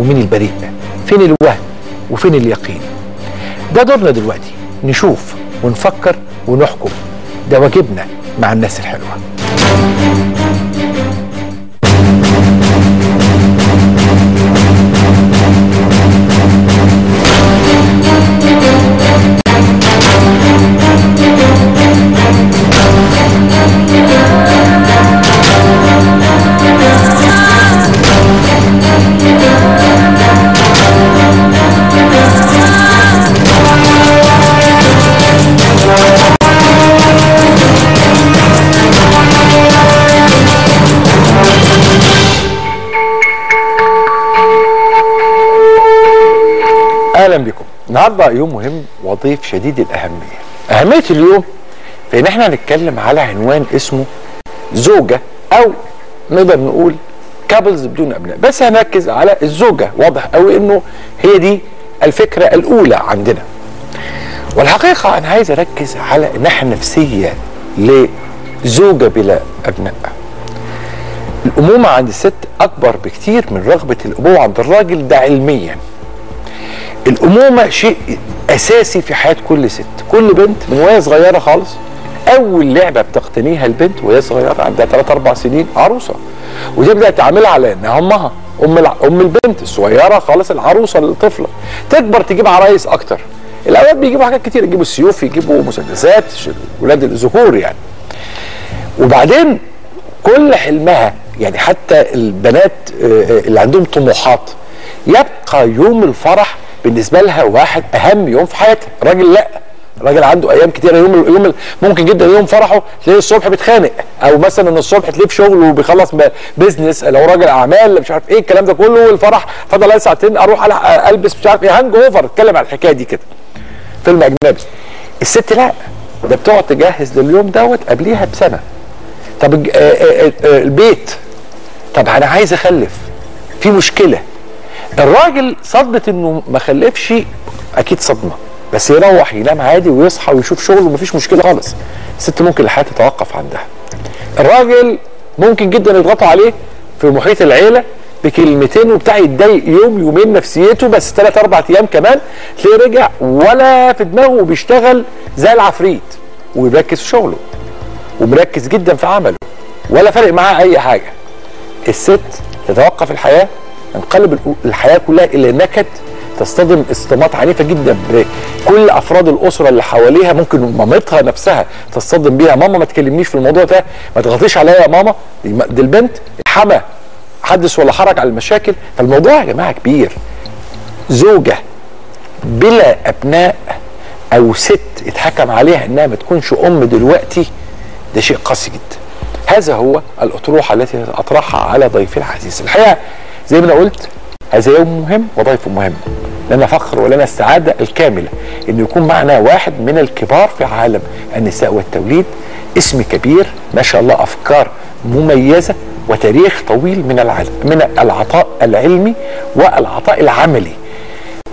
ومين البريء فين الوهم وفين اليقين؟ ده دورنا دلوقتي نشوف ونفكر ونحكم. ده واجبنا مع الناس الحلوة. النهارده يوم مهم وضيف شديد الأهمية. أهمية اليوم في إن إحنا هنتكلم على عنوان اسمه زوجة أو نقدر نقول كابلز بدون أبناء. بس هنركز على الزوجة. واضح قوي إنه هي دي الفكرة الأولى عندنا. والحقيقة أنا عايز أركز على الناحيه النفسيه لزوجة بلا أبناء. الأمومة عند الست أكبر بكتير من رغبة الأبوة عند الراجل ده علميا. الأمومة شيء أساسي في حياة كل ست. كل بنت من وهي صغيرة خالص أول لعبة بتقتنيها البنت وهي صغيرة عندها 3 4 سنين عروسة. وتبدا تعملها على إنها أمها أم. أم البنت الصغيرة خالص العروسة الطفلة. تكبر تجيب عرايس أكتر. الأولاد بيجيبوا حاجات كتير يجيبوا السيوف يجيبوا مسدسات ولاد الذكور يعني. وبعدين كل حلمها يعني حتى البنات اللي عندهم طموحات يبقى يوم الفرح بالنسبة لها واحد أهم يوم في حياتها. الراجل لا. الراجل عنده أيام كتيرة يوم يوم ممكن جدا يوم فرحه تلاقيه الصبح بيتخانق. أو مثلا الصبح تلاقيه في شغله وبيخلص business لو راجل أعمال مش عارف إيه الكلام ده كله والفرح فضل ساعتين أروح ألبس مش عارف إيه Hangover. اتكلم على الحكاية دي كده. فيلم أجنبي. الست لا. ده بتقعد تجهز لليوم دوت قبليها بسنة. طب البيت. طب أنا عايز أخلف. في مشكلة. الراجل صدمه انه ما خلفش أكيد صدمة. بس يروح ينام عادي ويصحى ويشوف شغله ومفيش مشكلة خالص. الست ممكن الحياة تتوقف عندها. الراجل ممكن جدا يضغطوا عليه في محيط العيلة بكلمتين وبتاع يتضايق يوم يومين نفسيته بس ثلاث أربع أيام كمان تلاقيه رجع ولا في دماغه وبيشتغل زي العفريت وبيركز في شغله ومركز جدا في عمله ولا فارق معاه أي حاجة. الست تتوقف الحياة تنقلب الحياة كلها إلى نكد تصطدم اصطدامات عنيفة جدا. بكل أفراد الأسرة اللي حواليها ممكن مامتها نفسها تصطدم بيها. ماما ما تكلمنيش في الموضوع ده ما تغطيش عليا يا ماما. دي, البنت الحما حدث ولا حرج على المشاكل. فالموضوع يا جماعة كبير. زوجة بلا أبناء أو ست اتحكم عليها إنها ما تكونش أم دلوقتي ده شيء قاسي جدا. هذا هو الأطروحة التي أطرحها على ضيفي العزيز. الحقيقة زي ما أنا قلت هذا يوم مهم وضيف مهم. لنا فخر ولنا السعادة الكاملة أن يكون معنا واحد من الكبار في عالم النساء والتوليد اسم كبير ما شاء الله أفكار مميزة وتاريخ طويل من العلم من العطاء العلمي والعطاء العملي.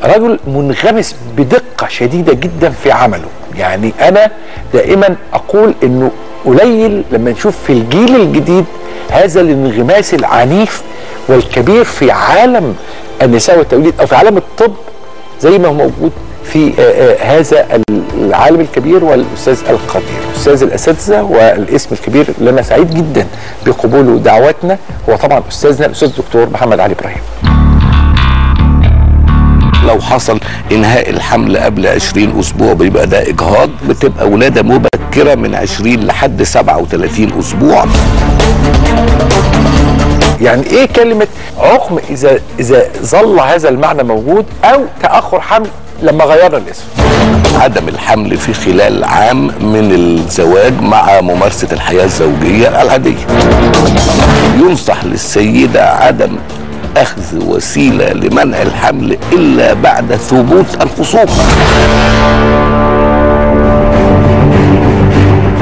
رجل منغمس بدقة شديدة جدا في عمله. يعني أنا دائما أقول أنه قليل لما نشوف في الجيل الجديد هذا الانغماس العنيف والكبير في عالم النساء والتوليد أو في عالم الطب زي ما هو موجود في هذا العالم الكبير والأستاذ القدير. أستاذ الأساتذة والاسم الكبير اللي أنا سعيد جدا بقبوله دعوتنا هو طبعا أستاذنا الأستاذ الدكتور محمد علي إبراهيم. لو حصل إنهاء الحمل قبل 20 أسبوع بيبقى ده إجهاض بتبقى ولادة مبكرة من 20 لحد 37 أسبوع. يعني إيه كلمة عقم اذا إذا ظل هذا المعنى موجود أو تأخر حمل لما غيرنا الاسم؟ عدم الحمل في خلال عام من الزواج مع ممارسة الحياة الزوجية العادية. ينصح للسيدة عدم أخذ وسيلة لمنع الحمل إلا بعد ثبوت الخصومه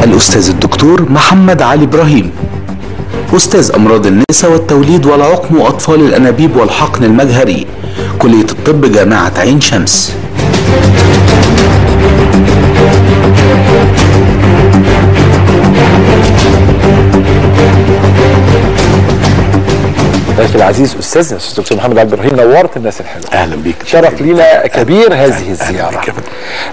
الأستاذ الدكتور محمد علي إبراهيم أستاذ أمراض النساء والتوليد والعقم وأطفال الأنابيب والحقن المجهري كلية الطب جامعة عين شمس. ضيفي العزيز استاذنا الاستاذ دكتور محمد عبد الرحيم نورت الناس الحلوة. أهلا بيك. شرف لينا كبير هذه الزيارة. بك يا فندم.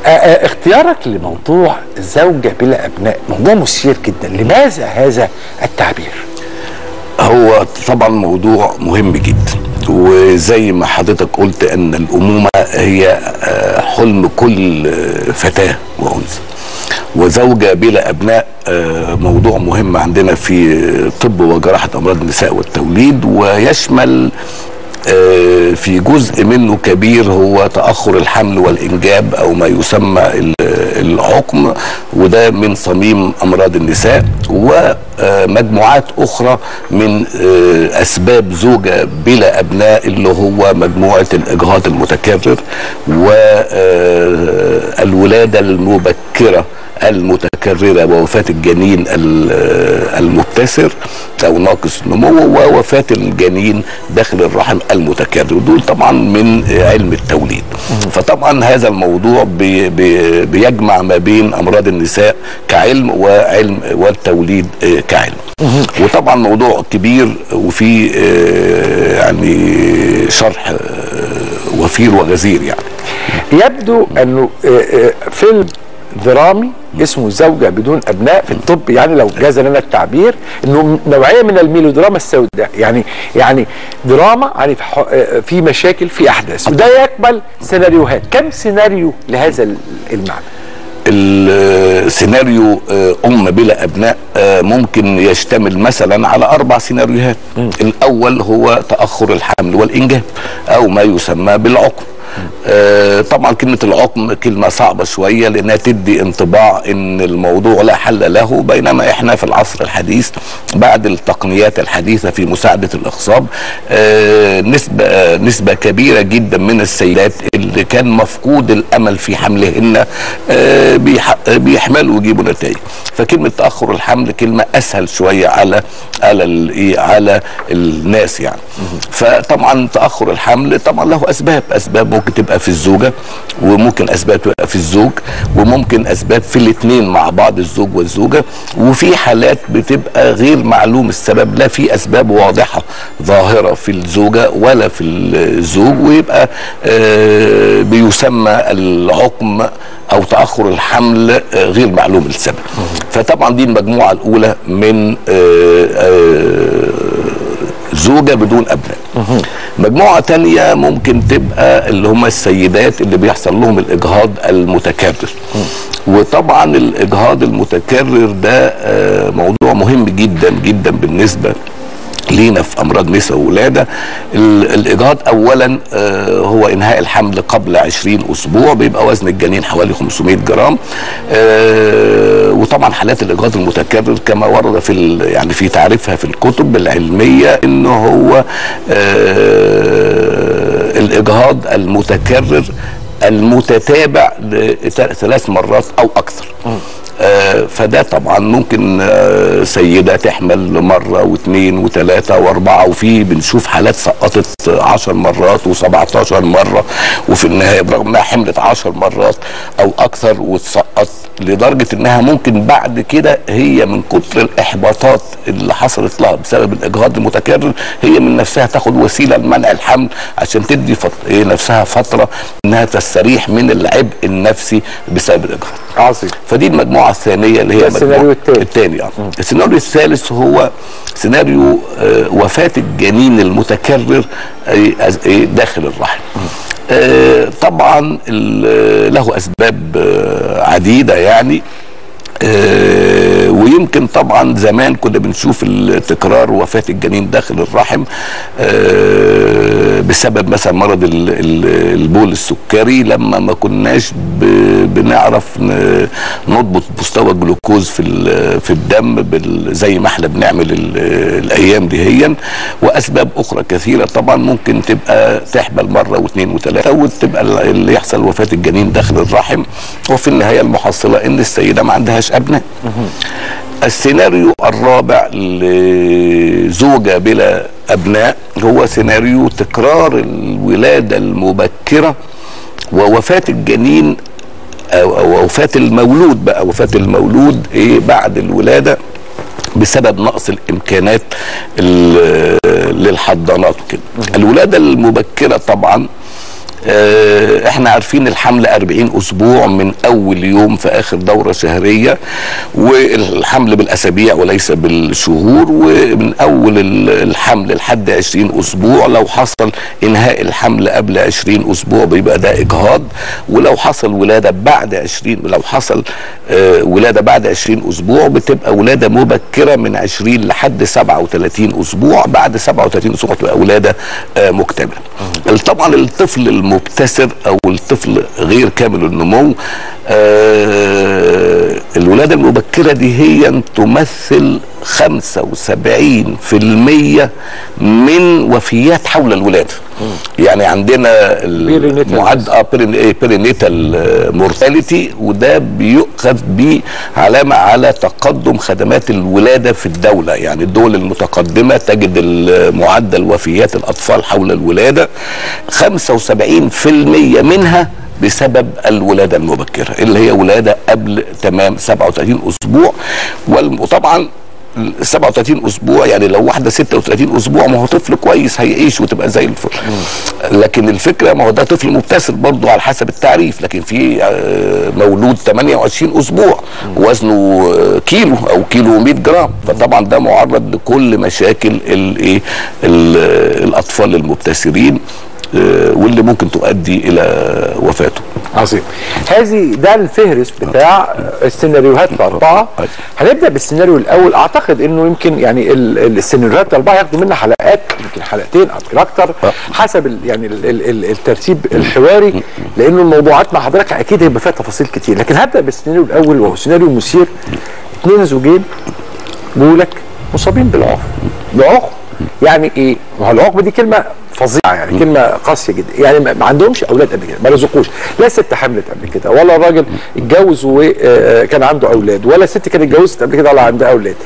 آه، اختيارك لموضوع زوجة بلا أبناء موضوع مثير جدا. لماذا هذا التعبير؟ هو طبعا موضوع مهم جدا. وزي ما حضرتك قلت أن الأمومة هي آه، حلم كل آه، فتاة وأنثى. وزوجة بلا أبناء آه، موضوع مهم عندنا في طب وجراحة أمراض النساء والتوليد. ويشمل في جزء منه كبير هو تأخر الحمل والإنجاب أو ما يسمى ال- العقم وده من صميم أمراض النساء ومجموعات أخرى من آه، أسباب زوجة بلا أبناء اللي هو مجموعة الإجهاض المتكرر والولاده المبكرة المتكررة ووفاة الجنين ال- المبتسر أو ناقص النمو ووفاة الجنين داخل الرحم المتكرر. دول طبعا من علم التوليد. فطبعا هذا الموضوع بي بي بيجمع ما بين أمراض النساء كعلم وعلم والتوليد آه، كعلم. وطبعا موضوع كبير وفيه آه، يعني شرح آه، وفير وغزير يعني. يبدو أنه فيلم درامي اسمه زوجة بدون أبناء في الطب. يعني لو جاز لنا التعبير أنه نوعية من الميلودراما السوداء. يعني يعني دراما يعني في مشاكل في أحداث. وده يقبل سيناريوهات. كم سيناريو لهذا ال- المعنى؟ السيناريو آه، أم بلا أبناء آه، ممكن يشتمل مثلا على أربع سيناريوهات. الأول هو تأخر الحمل والإنجاب أو ما يسمى بالعقم. آه، طبعا كلمة العقم كلمة صعبة شوية لأنها تدي انطباع إن الموضوع لا حل له بينما إحنا في العصر الحديث بعد التقنيات الحديثة في مساعدة الإخصاب آه، نسبة آه، نسبة كبيرة جدا من السيدات اللي كان مفقود الأمل في حملهن بيح- بيحملوا ويجيبوا نتائج. فكلمة تأخر الحمل كلمة أسهل شوية على على إيه، على الناس يعني. فطبعا تأخر الحمل طبعا له أسباب أسباب ممكن تبقى في الزوجة وممكن أسباب تبقى في الزوج وممكن أسباب في الاثنين مع بعض الزوج والزوجة. وفي حالات بتبقى غير معلوم السبب لا في أسباب واضحة ظاهرة في الزوجة ولا في الزوج ويبقى آه، بيسمى العقم أو تأخر الحمل آه، غير معلوم السبب. فطبعا دي المجموعة الأولى من آه، زوجة بدون أبناء. مجموعة تانية ممكن تبقى اللي هم السيدات اللي بيحصل لهم الإجهاض المتكرر. وطبعا الإجهاض المتكرر ده آه، موضوع مهم جدا جدا بالنسبة لينا في أمراض نساء وولادة. ال- الإجهاض اولا آه، هو إنهاء الحمل قبل 20 أسبوع بيبقى وزن الجنين حوالي 500 جرام. آه، وطبعا حالات الإجهاض المتكرر كما ورد في يعني في تعريفها في الكتب العلمية إن هو آه، الإجهاض المتكرر المتتابع لثلاث مرات أو أكثر. فده طبعا ممكن آه، سيدة تحمل مرة واثنين وثلاثة وأربعة وفي بنشوف حالات سقطت عشر مرات و17 مرة وفي النهاية برغم إنها حملت عشر مرات أو أكثر وتسقط لدرجة إنها ممكن بعد كده هي من كتر الإحباطات اللي حصلت لها بسبب الإجهاض المتكرر هي من نفسها تاخد وسيلة لمنع الحمل عشان تدي. إيه نفسها فترة إنها تستريح من العبء النفسي بسبب الإجهاض عظيم. فدي المجموعة الثانية اللي هي السيناريو التاني. الثاني آه. السيناريو الثالث هو سيناريو آه وفاة الجنين المتكرر آه آه، داخل الرحم. آه طبعا ال- له أسباب آه عديدة يعني. آه، ويمكن طبعا زمان كنا بنشوف التكرار وفاة الجنين داخل الرحم آه، بسبب مثلا مرض ال- ال- البول السكري. لما ما كناش بنعرف نضبط مستوى الجلوكوز في في الدم زي ما إحنا بنعمل ال- الأيام دي هي. وأسباب أخرى كثيرة طبعا ممكن تبقى تحمل مرة واثنين وثلاثة وتبقى ال- اللي يحصل وفاة الجنين داخل الرحم. وفي النهاية المحصلة إن السيدة ما عندهاش أبناء. السيناريو الرابع لزوجة بلا أبناء هو سيناريو تكرار الولادة المبكرة ووفاة الجنين أو وفاة المولود بقى. وفاة المولود إيه؟ بعد الولادة بسبب نقص الإمكانات ال- للحضانات وكده. الولادة المبكرة طبعا إحنا عارفين الحمل 40 أسبوع من أول يوم في آخر دورة شهرية والحمل بالأسابيع وليس بالشهور ومن أول ال- الحمل لحد 20 أسبوع. لو حصل إنهاء الحمل قبل 20 أسبوع بيبقى ده إجهاض ولو حصل ولادة بعد 20 لو حصل آه، ولادة بعد 20 أسبوع بتبقى ولادة مبكرة من 20 لحد 37 أسبوع. بعد 37 أسبوع تبقى ولادة آه، مكتملة. طبعا الطفل المبتسر أو الطفل غير كامل النمو آه، الولادة المبكرة دي هي تمثل 75% من وفيات حول الولادة. يعني عندنا المعد آه perinatal mortality وده بيؤخذ بيه علامه على تقدم خدمات الولادة في الدولة. يعني الدول المتقدمة تجد معدل وفيات الأطفال حول الولادة 75% منها بسبب الولادة المبكرة اللي هي ولادة قبل تمام 37 أسبوع وطبعا ال 37 أسبوع يعني لو واحدة 36 أسبوع ما هو طفل كويس هيعيش وتبقى زي الفل. لكن الفكرة ما هو ده طفل مبتسر برضه على حسب التعريف لكن في آه، مولود 28 أسبوع وزنه آه، كيلو أو كيلو 100 جرام. فطبعا ده معرض لكل مشاكل الايه ال- الأطفال المبتسرين واللي ممكن تؤدي إلى وفاته. عظيم. هذه ده الفهرس بتاع السيناريوهات الاربعه أيوة. هنبدأ بالسيناريو الأول. أعتقد إنه يمكن يعني ال- ال- السيناريوهات الاربعه ياخدوا منها حلقات يمكن حلقتين أو أكتر حسب ال يعني ال ال ال الترتيب الحواري لأنه الموضوعات مع حضرتك أكيد هيبقى فيها تفاصيل كتير. لكن هبدأ بالسيناريو الأول وهو سيناريو مثير. اثنين زوجين جولك مصابين بالعقم بعقم يعني إيه؟ ما هو العقم دي كلمة فظيعة يعني كلمة قاسية جدا. يعني ما عندهمش أولاد قبل كده ما رزقوش. لا الست حملت قبل كده ولا الراجل اتجوز وكان عنده أولاد ولا الست كانت اتجوزت قبل كده ولا عندها أولاد.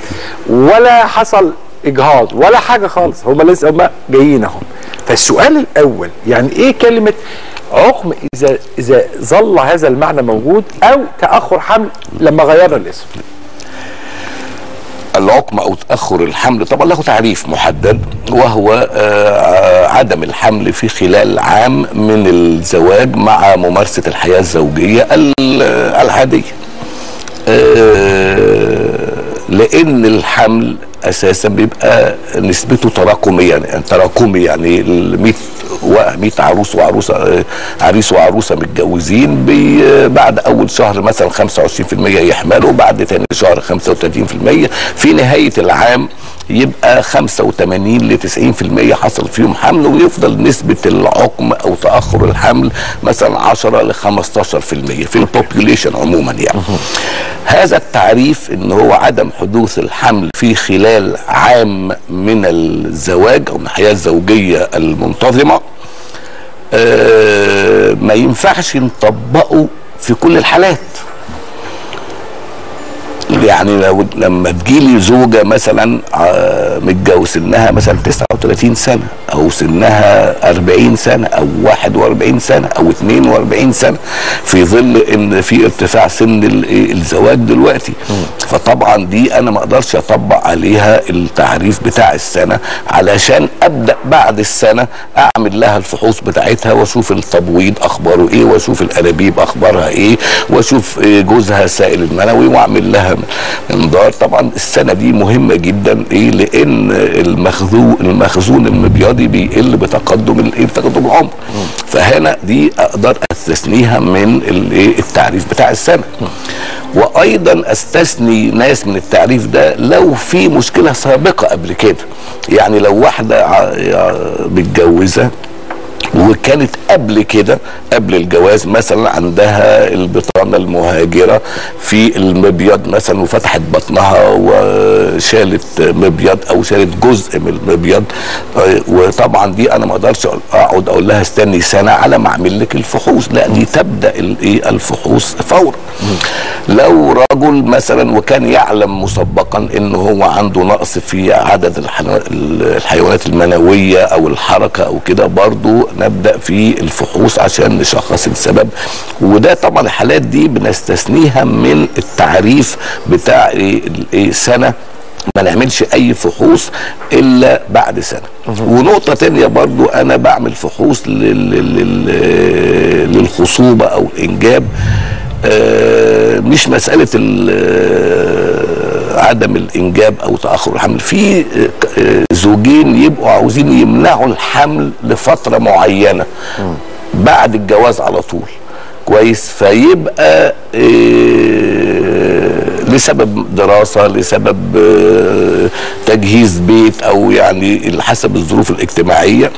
ولا حصل إجهاض ولا حاجة خالص. هم لسه هم جايين اهم فالسؤال الأول يعني إيه كلمة عقم إذا إذا ظل هذا المعنى موجود أو تأخر حمل لما غيرنا الاسم؟ العقم أو تأخر الحمل. طبعا له تعريف محدد وهو آه، عدم الحمل في خلال عام من الزواج مع ممارسة الحياة الزوجية ال- العادية. آه، لأن الحمل أساسا بيبقى نسبته تراكميه يعني تراكمي يعني ال 100 و- 100 عروس وعروسة عريس وعروسة متجوزين بعد أول شهر مثلا 25% يحملوا بعد تاني شهر 35% في نهاية العام يبقى 85 ل 90% حصل فيهم حمل ويفضل نسبة العقم أو تأخر الحمل مثلا 10 ل 15% في البوبوليشن عموما يعني. هذا التعريف إن هو عدم حدوث الحمل في خلال عام من الزواج أو من الحياة الزوجية المنتظمة آه، ما ينفعش نطبقه في كل الحالات. يعني لو لما تجيلي زوجة مثلا آه، متجوز سنها مثلا 39 سنة أو سنها 40 سنة أو 41 سنة أو 42 سنة في ظل إن في ارتفاع سن ال- الزواج دلوقتي. فطبعا دي أنا ما أقدرش أطبق عليها التعريف بتاع السنة علشان أبدأ بعد السنة أعمل لها الفحوص بتاعتها وأشوف التبويض أخباره إيه وأشوف الأنابيب أخبارها إيه وأشوف إيه جوزها سائل المنوي وأعمل لها انذار. طبعا السنة دي مهمة جدا. إيه؟ لأن المخزون المخزون المبيضي بيقل بتقدم الإيه؟ بتقدم العمر. فهنا دي أقدر أستثنيها من الإيه؟ التعريف بتاع السنة. وأيضا أستثني ناس من التعريف ده لو في مشكلة سابقة قبل كده. يعني لو واحدة متجوزة وكانت قبل كده قبل الجواز مثلا عندها البطانة المهاجرة في المبيض مثلا وفتحت بطنها وشالت مبيض أو شالت جزء من المبيض. وطبعا دي أنا ما أقدرش أقعد أقول لها استني سنة على ما أعمل لك الفحوص لا دي تبدأ الايه الفحوص فورا. لو رجل مثلا وكان يعلم مسبقا إن هو عنده نقص في عدد الحيوانات المنوية أو الحركة أو كده برضو نبدأ في الفحوص عشان نشخص السبب. وده طبعا الحالات دي بنستثنيها من التعريف بتاع إيه الايه سنة ما نعملش أي فحوص إلا بعد سنة. ونقطة تانية برضو أنا بعمل فحوص لل- لل- لل- للخصوبة أو الانجاب آه، مش مسألة ال- عدم الإنجاب أو تأخر الحمل. في آه، زوجين يبقوا عاوزين يمنعوا الحمل لفترة معينة بعد الجواز على طول. كويس؟ فيبقى آه، لسبب دراسة لسبب آه، تجهيز بيت أو يعني حسب الظروف الاجتماعية.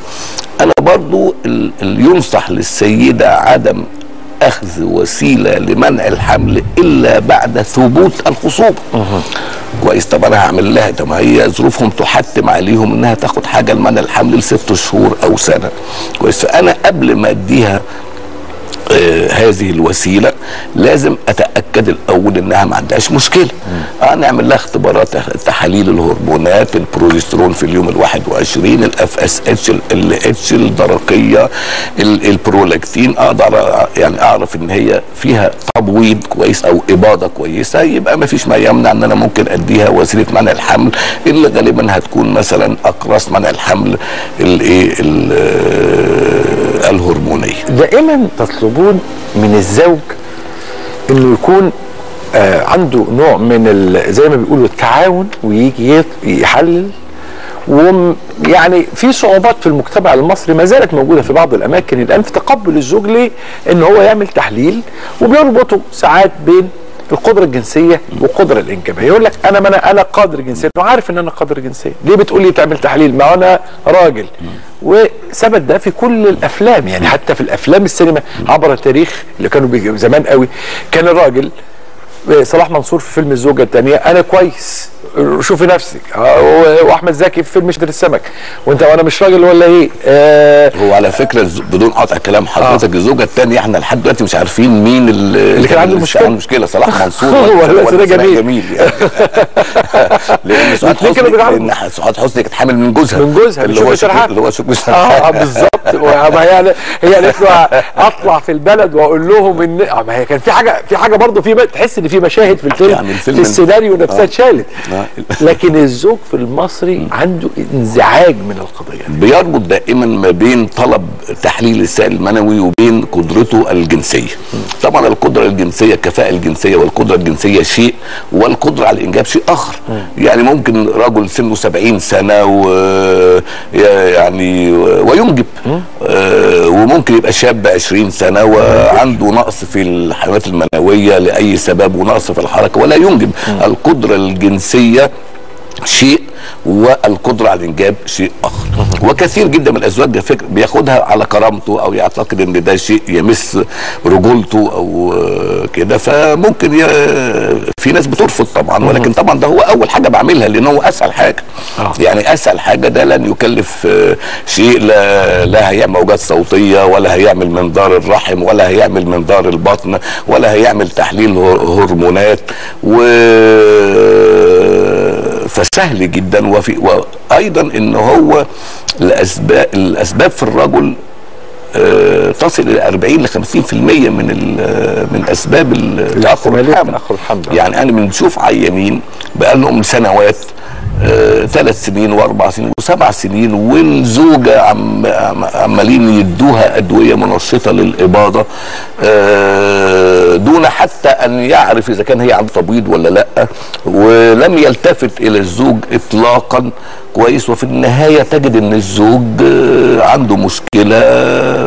أنا برضو ينصح للسيدة عدم أخذ وسيلة لمنع الحمل إلا بعد ثبوت الخصوبة. كويس. طب أنا هعمل لها طب ما هي ظروفهم تحتم عليهم إنها تاخد حاجة لمنع الحمل لست شهور أو سنة. كويس. فأنا قبل ما أديها آه هذه الوسيلة لازم أتأكد الأول إنها ما عندهاش مشكلة. آه نعمل لها اختبارات تحاليل الهرمونات البروجسترون في اليوم ال 21 الاف اس اتش ال اتش الدرقية ال- البرولاكتين. أقدر يعني أعرف إن هي فيها تبويض كويس أو إباضة كويسة يبقى ما فيش ما يمنع إن أنا ممكن أديها وسيله منع الحمل اللي غالبا هتكون مثلا أقراص منع الحمل الايه ال- آه، الهرمونيه دائما تطلبون من الزوج إنه يكون آه عنده نوع من زي ما بيقولوا التعاون ويجي يحلل. وم يعني في صعوبات في المجتمع المصري ما زالت موجودة في بعض الأماكن. الآن في تقبل الزوج ليه؟ إن هو يعمل تحليل وبيربطوا ساعات بين القدرة الجنسية والقدره الإنجابية. يقول لك أنا ما أنا أنا قادر جنسيا. وعارف إن أنا قادر جنسيا. ليه بتقول لي تعمل تحليل؟ ما أنا راجل. وثبت ده في كل الأفلام. يعني حتى في الأفلام السينما عبر التاريخ اللي كانوا زمان قوي كان الراجل صلاح منصور في فيلم الزوجة الثانية أنا كويس. شوفي نفسك آه، واحمد زكي في فيلم شجر السمك وانت وأنا مش راجل ولا إيه آه هو على فكرة بدون قطع كلام حضرتك الزوجة الثانية إحنا لحد دلوقتي مش عارفين مين اللي كان عنده مشكلة. مشكلة صلاح منصور هو ده جميل. جميل يعني لأن سعاد حسني. لأن سعاد حسني كانت حامل من جوزها من جوزها، اللي هو سرحان. اللي هو شكري آه بالظبط ما هي هي قالت له أطلع في البلد وأقول لهم ان آه، ما هي كان في حاجة في حاجة برضه في تحس إن في مشاهد في الفيلم يعني في السيناريو نفسها آه. اتشالت آه. لكن الزوج في المصري عنده انزعاج من القضية دي. بيربط دائما ما بين طلب تحليل السائل المنوي وبين قدرته الجنسية. طبعا القدرة الجنسية الكفاءه الجنسية والقدرة الجنسية شيء والقدرة على الإنجاب شيء آخر. يعني ممكن رجل سنه 70 سنة و يعني وينجب آه، وممكن يبقى شاب 20 سنة وعنده نقص في الحيوانات المنوية لأي سبب ونقص في الحركة ولا ينجب. القدرة الجنسية شيء والقدرة على الإنجاب شيء آخر. وكثير جدا من الأزواج فكر بياخدها على كرامته أو يعتقد إن ده شيء يمس رجولته أو آه، كده. فممكن ي... في ناس بترفض طبعا ولكن طبعا ده هو أول حاجة بعملها لأن هو أسهل حاجة. يعني أسهل حاجة ده لن يكلف آه، شيء لا, لا هيعمل موجات صوتية ولا هيعمل منظار الرحم ولا هيعمل منظار البطن ولا هيعمل تحليل هر- هرمونات. و فسهل جدا وفي وأيضا إن هو الاسباب الاسباب في الرجل آه، تصل إلى 40 ل 50% من من أسباب ال- تاخر احتمالية الحمل تأخر الحمل. يعني أنا بنشوف عيانين بقى لهم سنوات ثلاث سنين وأربع سنين وسبع سنين والزوجه عم عم- عمالين يدوها أدوية منشطة للإباضة آه، دون حتى أن يعرف إذا كان هي عندها تبويض ولا لأ ولم يلتفت إلى الزوج اطلاقا كويس. وفي النهاية تجد إن الزوج آه، عنده مشكلة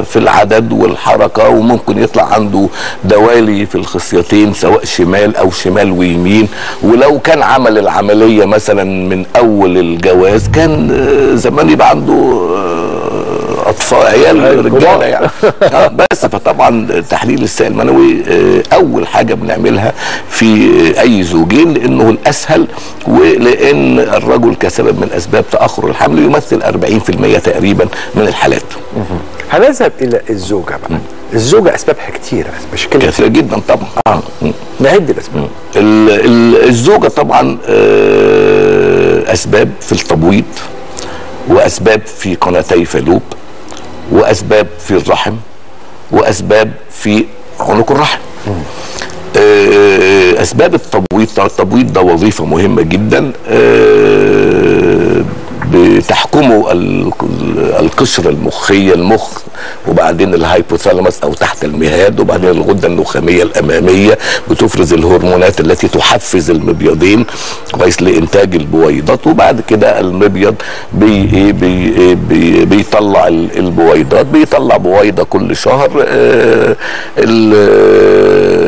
في العدد والحركة وممكن يطلع عنده دوالي في الخصيتين سواء شمال أو شمال ويمين. ولو كان عمل العملية مثلا من أول الجواز كان آه، زمان يبقى عنده آه، أطفال عيال رجالة. يعني. آه، بس فطبعا تحليل السائل المنوي آه، أول حاجة بنعملها في أي زوجين لأنه الأسهل ولأن الرجل كسبب من أسباب تأخر الحمل يمثل 40% تقريبا من الحالات. هنذهب إلى الزوجة بقى. الزوجة اسبابها كتيرة مشكله كثيره جدا طبعا. آه. نعد الاسباب ال- ال- الزوجة طبعا آه، أسباب في التبويض وأسباب في قناتي فالوب وأسباب في الرحم وأسباب في عنق الرحم. آه، أسباب التبويض التبويض ده وظيفة مهمة جدا. آه، بتحكمه ال- القشره المخيه المخ وبعدين الهايبوثالاموس أو تحت المهاد وبعدين الغدة النخامية الأمامية بتفرز الهرمونات التي تحفز المبيضين كويس لإنتاج البويضات وبعد كده المبيض بي بي بي بيطلع ال- البويضات بيطلع بويضة كل شهر آه،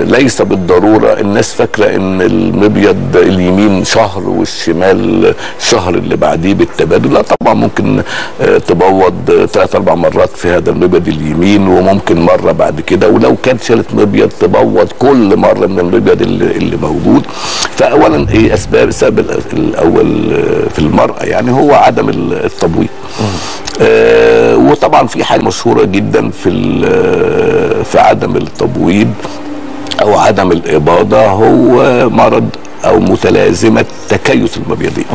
ليس بالضرورة. الناس فاكرة إن المبيض اليمين شهر والشمال الشهر اللي بعديه بالتبادل لا طبعا ممكن آه، تبوض ثلاث أربع مرات في هذا المبيض اليمين وممكن مرة بعد كده. ولو كانت شالت مبيض تبوض كل مرة من المبيض اللي, اللي موجود. فاولا إيه أسباب السبب الأول آه، في المرأة يعني هو عدم ال- التبويض. آه وطبعا في حاجة مشهورة جدا في ال- في عدم التبويض أو عدم الإباضة هو مرض أو متلازمة تكيس المبيضين.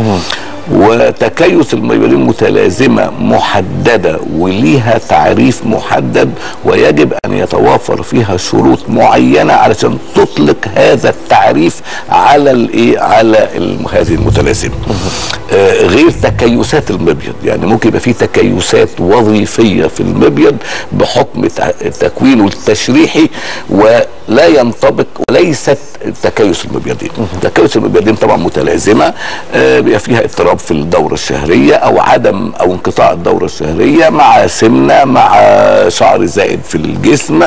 وتكيس المبيضين متلازمة محددة وليها تعريف محدد ويجب أن يتوافر فيها شروط معينة علشان تطلق هذا التعريف على على هذه المتلازمة. آه غير تكيسات المبيض. يعني ممكن يبقى في تكيسات وظيفية في المبيض بحكم تكوينه التشريحي ولا ينطبق وليست تكيس المبيضين. تكيس المبيضين طبعا متلازمة آه بيبقى فيها اضطراب في الدورة الشهرية أو عدم أو انقطاع الدورة الشهرية مع سمنة مع شعر زائد في الجسم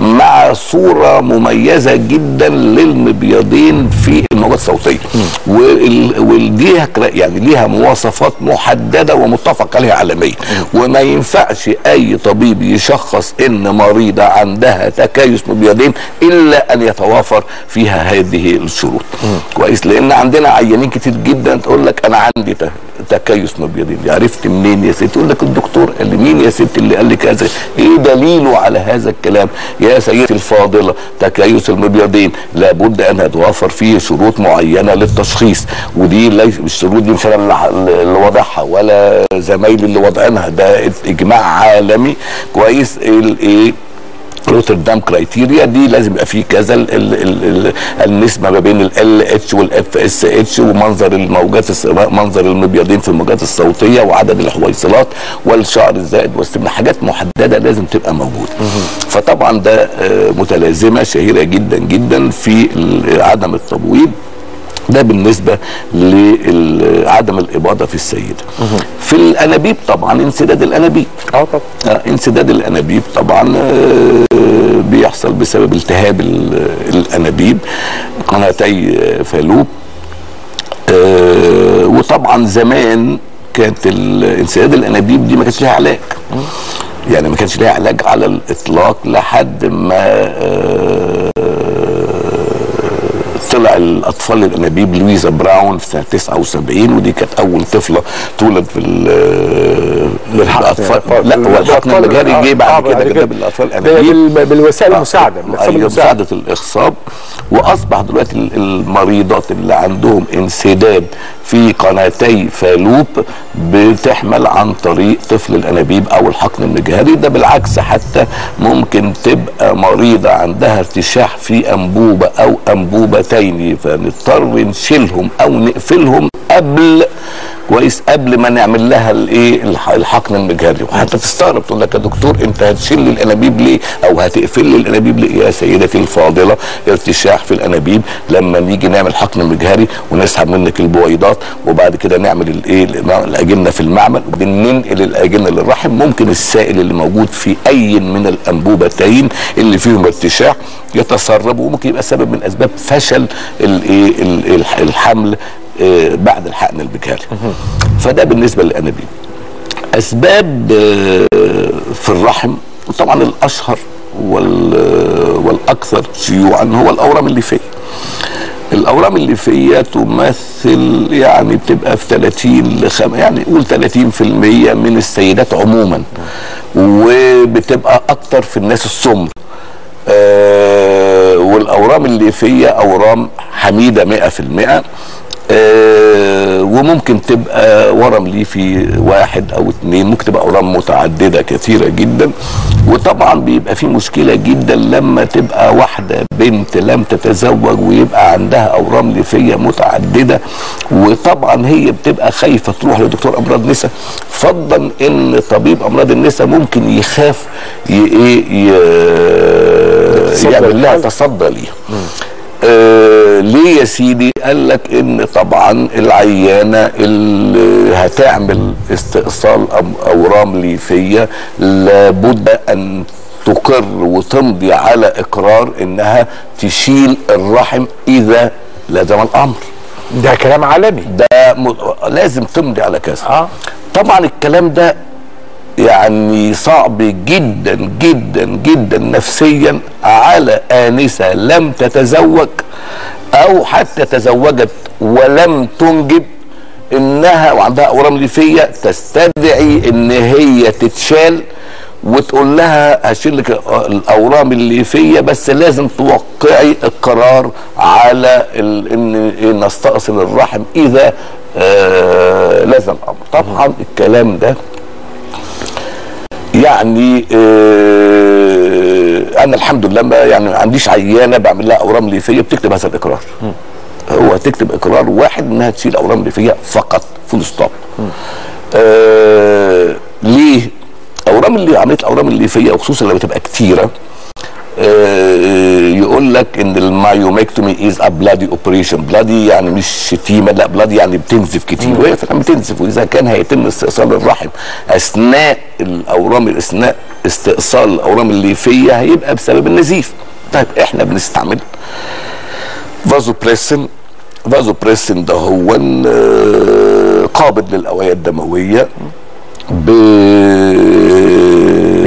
مع صورة مميزة جدا للمبيضين في الموجات الصوتية. وال- ودي يعني ليها مواصفات محددة ومتفق عليها عالميا. وما ينفعش أي طبيب يشخص إن مريضة عندها تكيس مبيضين إلا أن يتوافر فيها هذه الشروط. كويس؟ لأن عندنا عيانين كتير جدا تقول لك أنا عندي تكيس مبيضين. عرفت منين يا ست تقول لك الدكتور قال لي مين يا ست اللي قال لي كذا إيه دليله على هذا الكلام؟ يا سيدتي الفاضلة تكيس المبيضين. لابد أن يتوافر فيه شروط معينة للتشخيص. ودي الشروط دي مش اللي واضعها ولا زمايلي اللي واضعينها ده إجماع عالمي كويس. الايه Rotterdam criteria دي لازم يبقى فيه كذا ال ال ال ال النسبة ما بين ال اتش والاف اس اتش ومنظر الموجات منظر المبيضين في الموجات الصوتية وعدد الحويصلات والشعر الزائد والسمنة. حاجات محددة لازم تبقى موجودة. فطبعا ده آه، متلازمة شهيرة جدا جدا في عدم التبويض ده بالنسبة لعدم الإباضة في السيده في الأنابيب طبعا انسداد الأنابيب. آه طبعا. آه، انسداد الأنابيب طبعا آه، بيحصل بسبب التهاب ال- الأنابيب قناتي آه، فالوب. وطبعا زمان كانت انسداد الأنابيب دي ما كانش لها علاج. يعني ما كانش لها علاج على الإطلاق لحد ما طلع الأطفال الانابيب لويزا براون في سنة 79 ودي كانت أول طفلة تولد في ال- الاطفال لا هو الحقن المجاري جه بعد كده جاب الأطفال الانابيب بال- بالوسائل المساعدة آه، المساعدة. مساعدة الإخصاب. وأصبح دلوقتي ال- المريضات اللي عندهم انسداد في قناتي فالوب بتحمل عن طريق طفل الأنابيب أو الحقن المجهري ده بالعكس حتى ممكن تبقى مريضة عندها ارتشاح في أنبوبة أو أنبوبتين فنضطر نشيلهم أو نقفلهم قبل كويس قبل ما نعمل لها الايه الح- الحقن المجهري. وحتى تستغرب تقول لك يا دكتور انت هتشيل لي الأنابيب ليه؟ أو هتقفل لي الأنابيب ليه؟ يا سيدتي الفاضلة ارتشاح في الأنابيب لما نيجي نعمل حقن مجهري ونسحب منك البويضات وبعد كده نعمل الايه الأجنة في المعمل وبننقل الأجنة للرحم ممكن السائل اللي موجود في أي من الأنبوبتين اللي فيهم ارتشاح يتسرب وممكن يبقى سبب من أسباب فشل الايه ال- الح- الحمل بعد الحقن المجهري فده بالنسبة للأنابيب. أسباب آه، في الرحم وطبعا الأشهر وال- والأكثر شيوعا هو الأورام الليفية. الأورام الليفية تمثل يعني بتبقى في 30 لخم يعني قول 30% من السيدات عموما. وبتبقى أكتر في الناس السمر. آه والأورام الليفية أورام حميدة 100% آه وممكن تبقى ورم ليفي واحد أو اتنين. ممكن تبقى أورام متعددة كثيرة جدا. وطبعا بيبقى في مشكلة جدا لما تبقى واحدة بنت لم تتزوج ويبقى عندها أورام ليفيه متعددة. وطبعا هي بتبقى خايفة تروح لدكتور أمراض نساء فضلا إن طبيب أمراض النساء ممكن يخاف ي- إيه ي- يتصدى يعمل لها. تصدى ليها. آه ليه يا سيدي؟ قال لك إن طبعا العيانة اللي هتعمل استئصال أورام ليفية لابد أن تقر وتمضي على إقرار إنها تشيل الرحم إذا لزم الامر ده كلام عالمي. ده م... لازم تمضي على كذا. آه. طبعا الكلام ده يعني صعب جدا جدا جدا نفسيا على آنسة لم تتزوج أو حتى تزوجت ولم تنجب إنها وعندها أورام ليفية تستدعي إن هي تتشال وتقول لها هشيل لك الأورام الليفية بس لازم توقعي القرار على ان نستأصل الرحم إذا آه لزم الأمر. طبعا الكلام ده يعني آه أنا الحمد لله ما يعني ما عنديش عيانة بعمل لها أورام ليفيه بتكتب هذا الإقرار. هو تكتب إقرار واحد إنها تشيل أورام ليفيه فقط full stop آه ليه؟ أورام اللي عمليه الاورام الليفيه وخصوصا لما تبقى كتيرة يقول لك إن ال myomectomy is a bloody operation bloody يعني مش شتيمه لا bloody يعني بتنزف كتير. وهي فعلا بتنزف وإذا كان هيتم استئصال الرحم أثناء الأورام أثناء استئصال الأورام الليفيه هيبقى بسبب النزيف. طيب إحنا بنستعمل vasopressin vasopressin ده هو آه، قابض للأوعية الدموية ب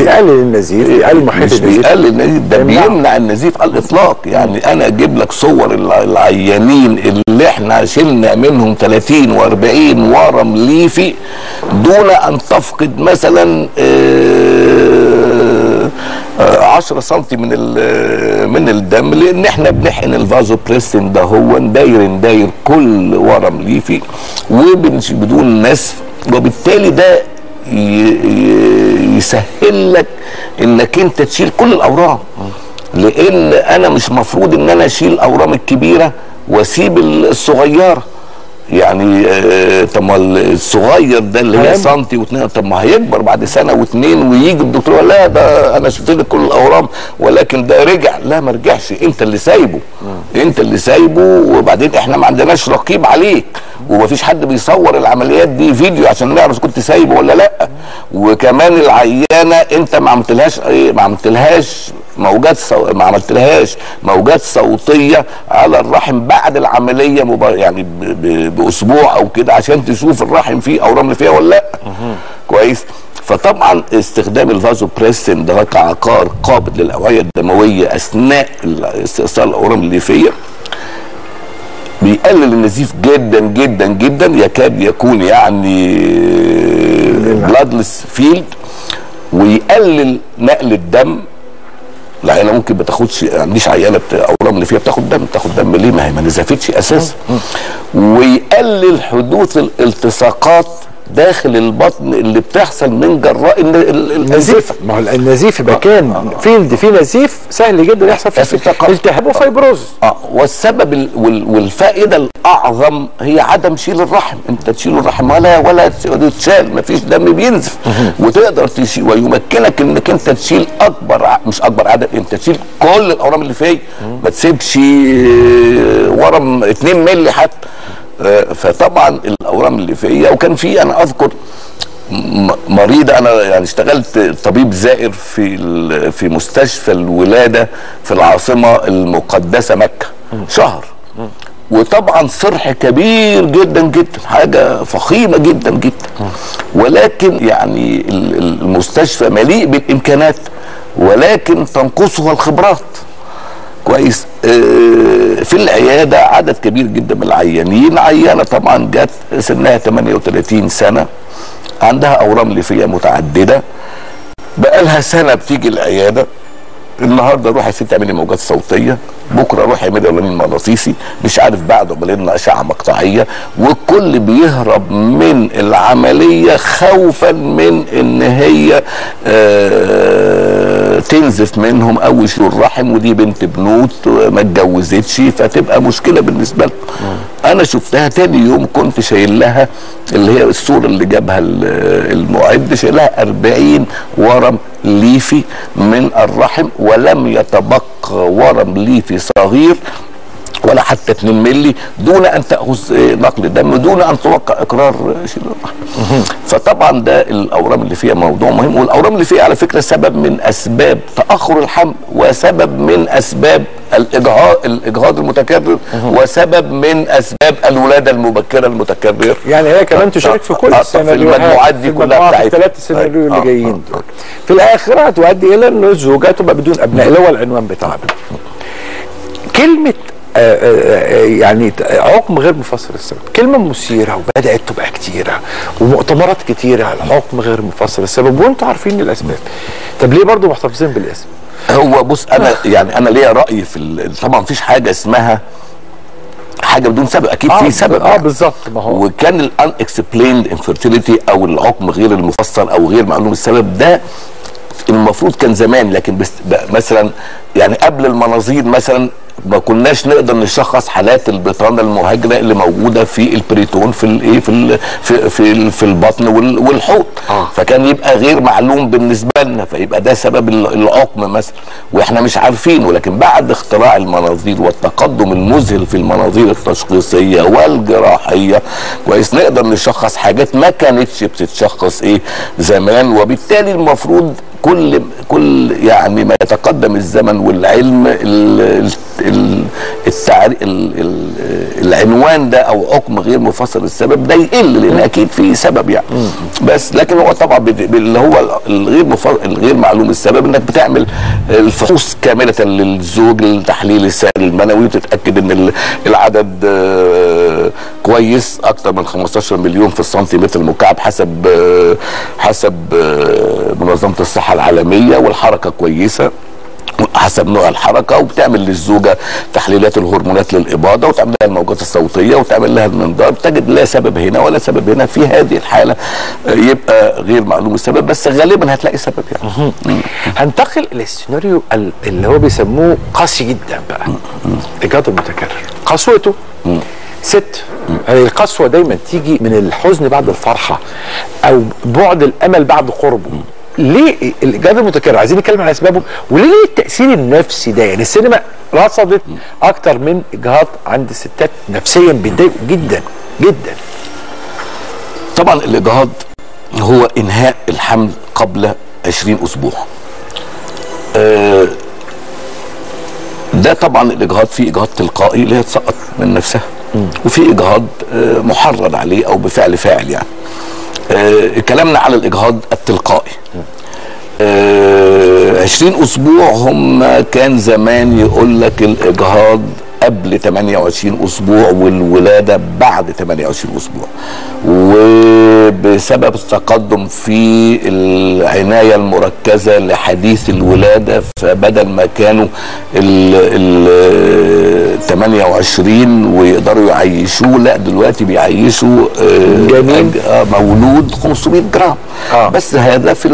بيقلل النزيف بيقلل محيط مش النزيف بيقلل النزيف ده. بيمنع النزيف على الإطلاق يعني أنا أجيب لك صور الع- العيانين اللي إحنا شلنا منهم 30 و40 ورم ليفي دون أن تفقد مثلا آه، آه، 10 سم من من الدم لأن إحنا بنحقن الفازو بريسن ده هو داير داير كل ورم ليفي وبنش- بدون نزف وبالتالي ده يسهل لك انك انت تشيل كل الاورام. لأن أنا مش مفروض ان أنا اشيل الاورام الكبيره واسيب الصغيره. يعني آه، طب ما الصغير ده اللي هي. سنتي واتنين طب ما هيكبر بعد سنة واتنين ويجي الدكتور لا ده أنا شلت لك كل الأورام ولكن ده رجع. لا ما رجعش. أنت اللي سايبه. أنت اللي سايبه وبعدين إحنا ما عندناش رقيب عليك ومفيش حد بيصور العمليات دي فيديو عشان نعرف كنت سايبه ولا لا. وكمان العيانة أنت ما عملتلهاش إيه ما عملتلهاش موجات صو... ما عملتلهاش. موجات صوتية على الرحم بعد العملية مب... يعني ب... ب... بأسبوع أو كده عشان تشوف الرحم فيه اورام اللي فيها ولا لأ. كويس. فطبعا استخدام الفازو بريسن ده كعقار قابض للأوعية الدموية أثناء ال- استئصال الاورام الليفيه بيقلل النزيف جدا جدا جدا. يكاد يكون يعني bloodless field ويقلل نقل الدم العيانه ممكن ما تاخدش ما عنديش عيانة بت- اورام اللي فيها بتاخد دم تاخد دم ليه؟ ما هي ما نزفتش أساسا. ويقلل حدوث الالتصاقات داخل البطن اللي بتحصل من جراء ال- ال- النزيف. ما هو النزيف يبقى كان field فيه نزيف سهل جدا يحصل فيه. التهاب و fibrose. آه. والسبب ال- وال- والفائدة الأعظم هي عدم شيل الرحم. أنت تشيل الرحم ولا ولا تتشال مفيش دم بينزف. وتقدر تشيل. ويمكنك إنك أنت تشيل أكبر مش أكبر عدد أنت تشيل كل الأورام اللي فيا ما تسيبش آه، ورم 2 مللي حتى. آه، فطبعا الأورام اللي فيا وكان في أنا أذكر م- مريضة أنا يعني اشتغلت طبيب زائر في في مستشفى الولادة في العاصمة المقدسة مكة. شهر. وطبعا صرح كبير جدا جدا حاجة فخيمة جدا جدا. ولكن يعني ال- ال- المستشفى مليء بالإمكانات ولكن تنقصها الخبرات. كويس آه، في العيادة عدد كبير جدا من العيانين. عيانة طبعا جت سنها 38 سنة عندها أورام ليفية متعددة. بقى لها سنة بتيجي العيادة. النهارده روح يا ستي اعملي موجات صوتية بكرة روح اعملي رنين مغناطيسي. مش عارف بعده لنا أشعة مقطعية. والكل بيهرب من العملية خوفا من إن هي آه تنزف منهم أو يشيلوا الرحم ودي بنت بنوت ما اتجوزتش فتبقى مشكلة بالنسبة لهم أنا شفتها تاني يوم كنت شايل لها اللي هي الصورة اللي جابها ال- المعد شايل لها 40 ورم ليفي من الرحم ولم يتبقى ورم ليفي صغير ولا حتى 2 ملي دون أن تأخذ آه، نقل دم دون أن توقع إقرار آه، شيل الرحم فطبعا ده الأورام اللي فيها موضوع مهم والأورام اللي فيها على فكرة سبب من أسباب تأخر الحمل وسبب من أسباب الإجهاض الإجهاض المتكرر وسبب من أسباب الولادة المبكرة المتكرر. يعني هي كمان تشارك في كل آه، في السيناريوهات المجموعات دي في كلها المجموعة في بتاعتها. الثلاث سيناريو اللي جايين. دول في الآخر هتؤدي إلى ان الزوجه تبقى بدون أبناء اللي هو العنوان بتاعنا كلمة يعني عقم غير مفسر السبب. كلمة مثيرة وبدأت تبقى كتيرة ومؤتمرات كتيرة على العقم غير مفسر السبب وانتوا عارفين الأسباب. طب ليه برضو محتفظين بالاسم؟ هو بص أنا يعني أنا ليا رأي في طبعا مفيش حاجة اسمها حاجة بدون سبب أكيد في سبب. آه يعني. بالظبط ما هو. وكان ال unexplained infertility أو العقم غير المفسر أو غير معلوم السبب ده المفروض كان زمان لكن بس مثلا يعني قبل المناظير مثلا ما كناش نقدر نشخص حالات البطانه المهاجرة اللي موجودة في البريتون في الايه في ال في في, في البطن وال- والحوض. آه. فكان يبقى غير معلوم بالنسبة لنا فيبقى ده سبب ال- العقم مثلا. وإحنا مش عارفين ولكن بعد اختراع المناظير والتقدم المذهل في المناظير التشخيصية والجراحية كويس نقدر نشخص حاجات ما كانتش بتتشخص إيه زمان. وبالتالي المفروض كل كل يعني ما يتقدم الزمن والعلم ال ال التعري ال ال العنوان ده أو حكم غير مفسر السبب ده يقل لأن أكيد في سبب يعني. بس لكن هو طبعا اللي هو الغير الغير معلوم السبب إنك بتعمل الفحوص كاملة للزوج لتحليل السائل المنوي وتتأكد إن ال- العدد آه، كويس أكتر من 15 مليون في السنتيمتر المكعب حسب آه، حسب آه، منظمة الصحة العالمية والحركة كويسة. حسب نوع الحركة وبتعمل للزوجة تحليلات الهرمونات للإباضة وتعمل لها الموجات الصوتية وتعمل لها المنظار. تجد لا سبب هنا ولا سبب هنا في هذه الحالة. يبقى غير معلوم السبب بس غالبا هتلاقي سبب يعني. هنتقل إلى السيناريو ال- اللي هو بيسموه قاسي جدا بقى. الايجاد المتكرر. قسوته ست. هي القسوة دايما تيجي من الحزن بعد الفرحة أو بعد الأمل بعد قربه. ليه الايجاد المتكرر عايزين نتكلم عن اسبابه وليه ليه التأثير النفسي ده؟ يعني السينما رصدت أكتر من إجهاض عند الستات نفسيا بيتضايقوا جدا جدا. طبعا الإجهاض هو إنهاء الحمل قبل 20 أسبوع. آه، ده طبعا الإجهاض فيه إجهاض تلقائي اللي هي تسقط من نفسها. وفي إجهاض آه، محرض عليه أو بفعل فاعل يعني. آه، كلامنا على الإجهاض التلقائي. آه، 20 أسبوع هم كان زمان يقول لك الإجهاض قبل 28 أسبوع والولادة بعد 28 أسبوع وبسبب التقدم في العناية المركزة لحديث الولادة فبدل ما كانوا ال ال 28 ويقدروا يعيشوه لا دلوقتي بيعيشوا آه، جنين. آه، مولود 500 جرام آه. بس هذا في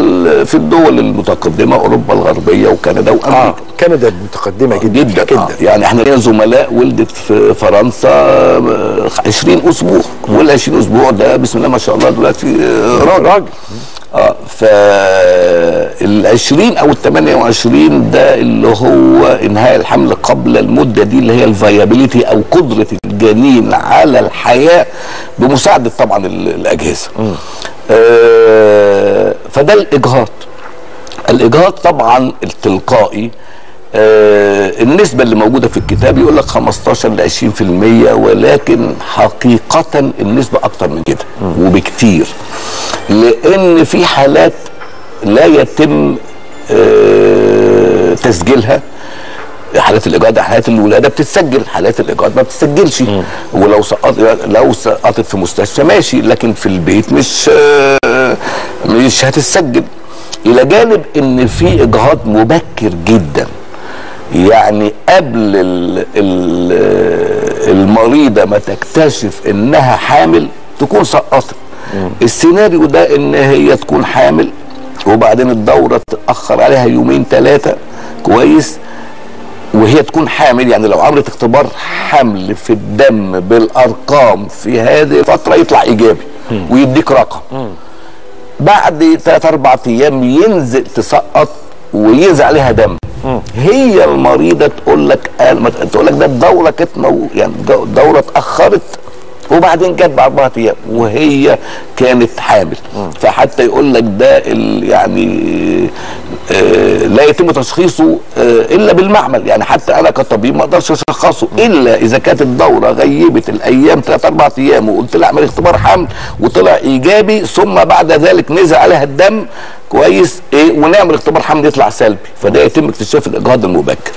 في الدول المتقدمة أوروبا الغربية وكندا وأمريكا آه كندا متقدمة جدا جدا جدا آه. يعني إحنا لينا ولدت في فرنسا آه، 20 أسبوع وال 20 أسبوع ده بسم الله ما شاء الله دلوقتي آه، راجل راجل آه فال 20 أو ال 28 ده اللي هو إنهاء الحمل قبل المدة دي اللي هي الفيابيليتي أو قدرة الجنين على الحياة بمساعدة طبعا ال- الأجهزة. آه فده الإجهاض. الإجهاض طبعا التلقائي آه النسبة اللي موجودة في الكتاب يقول لك 15 ل 20% ولكن حقيقة النسبة أكتر من كده وبكتير. لأن في حالات لا يتم آه تسجيلها. حالات الاجهاض حالات الولادة بتتسجل حالات الاجهاض ما بتتسجلش. ولو سقط لو سقطت في مستشفى ماشي لكن في البيت مش آه، مش هتتسجل. إلى جانب إن في إجهاض مبكر جدا. يعني قبل ال ال المريضة ما تكتشف إنها حامل تكون سقطت. السيناريو ده إن هي تكون حامل وبعدين الدورة تتأخر عليها يومين ثلاثة كويس؟ وهي تكون حامل يعني لو عملت اختبار حمل في الدم بالأرقام في هذه الفترة يطلع إيجابي ويديك رقم. بعد ثلاث أربع أيام ينزل تسقط وينزل عليها دم. هي المريضة تقول لك قال تقول لك ده الدورة كانت يعني الدورة اتأخرت. وبعدين جت بعد أيام وهي كانت حامل. فحتى يقول لك ده يعني آه لا يتم تشخيصه آه إلا بالمعمل. يعني حتى أنا كطبيب ما أقدرش أشخصه. إلا إذا كانت الدورة غيبت الأيام ثلاث أربع أيام وقلت لها اعمل اختبار حمل وطلع إيجابي ثم بعد ذلك نزل عليها الدم. كويس. إيه؟ ونعمل اختبار حمل يطلع سلبي. فده يتم اكتشاف الإجهاض المبكر.